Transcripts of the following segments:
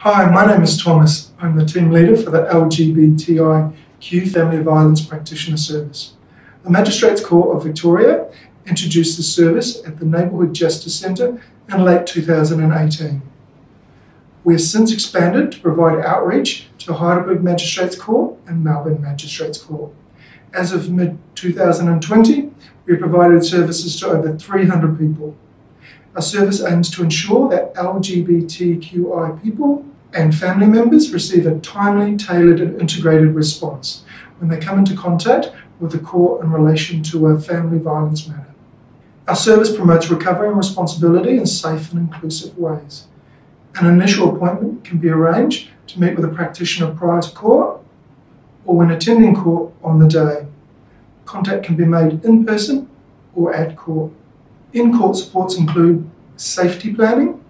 Hi, my name is Thomas. I'm the team leader for the LGBTIQ Family Violence Practitioner Service. The Magistrates Court of Victoria introduced the service at the Neighbourhood Justice Centre in late 2018. We have since expanded to provide outreach to Heidelberg Magistrates Court and Melbourne Magistrates Court. As of mid 2020, we provided services to over 300 people. Our service aims to ensure that LGBTQI people and family members receive a timely, tailored, and integrated response when they come into contact with the court in relation to a family violence matter. Our service promotes recovery and responsibility in safe and inclusive ways. An initial appointment can be arranged to meet with a practitioner prior to court or when attending court on the day. Contact can be made in person or at court. In court supports include safety planning,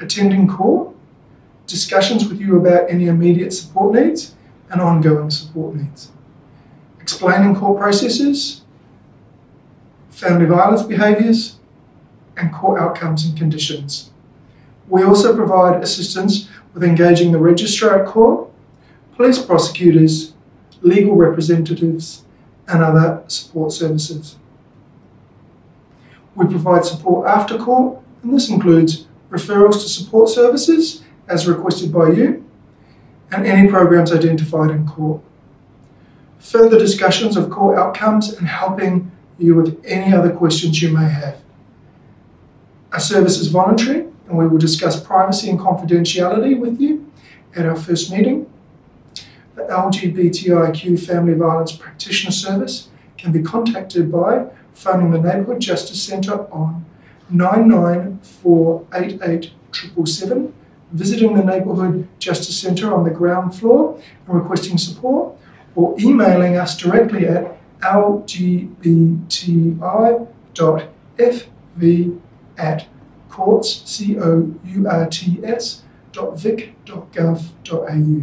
attending court, discussions with you about any immediate support needs, and ongoing support needs. Explaining court processes, family violence behaviours, and court outcomes and conditions. We also provide assistance with engaging the registrar at court, police prosecutors, legal representatives, and other support services. We provide support after court, and this includes referrals to support services as requested by you, and any programs identified in court. Further discussions of court outcomes and helping you with any other questions you may have. Our service is voluntary, and we will discuss privacy and confidentiality with you at our first meeting. The LGBTIQ Family Violence Practitioner Service can be contacted by phoning the Neighbourhood Justice Centre on 99488 visiting the Neighbourhood Justice Centre on the ground floor and requesting support, or emailing us directly at lgbti.fv at courts, C-O-U-R-T-S, dot vic.gov.au.